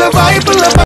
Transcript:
வாய்ப்புல வாய்ப்புல